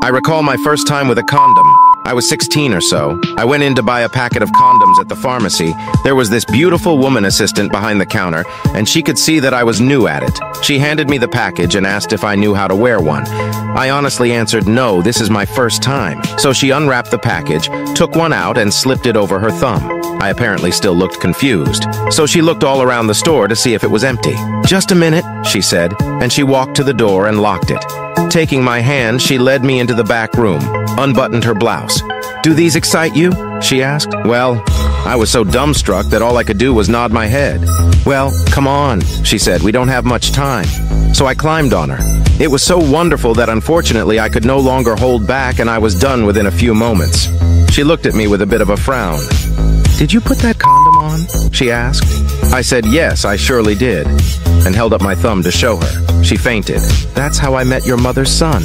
I recall my first time with a condom. I was 16 or so. I went in to buy a packet of condoms at the pharmacy. There was this beautiful woman assistant behind the counter, and she could see that I was new at it. She handed me the package and asked if I knew how to wear one. I honestly answered no, this is my first time. So she unwrapped the package, took one out, and slipped it over her thumb. I apparently still looked confused. So she looked all around the store to see if it was empty. Just a minute, she said, and she walked to the door and locked it. Taking my hand, she led me into the back room, unbuttoned her blouse. Do these excite you? She asked. Well, I was so dumbstruck that all I could do was nod my head. Well, come on, she said, we don't have much time. So I climbed on her. It was so wonderful that unfortunately I could no longer hold back and I was done within a few moments. She looked at me with a bit of a frown. Did you put that condom on? She asked. I said, yes, I surely did, and held up my thumb to show her. She fainted. That's how I met your mother's son.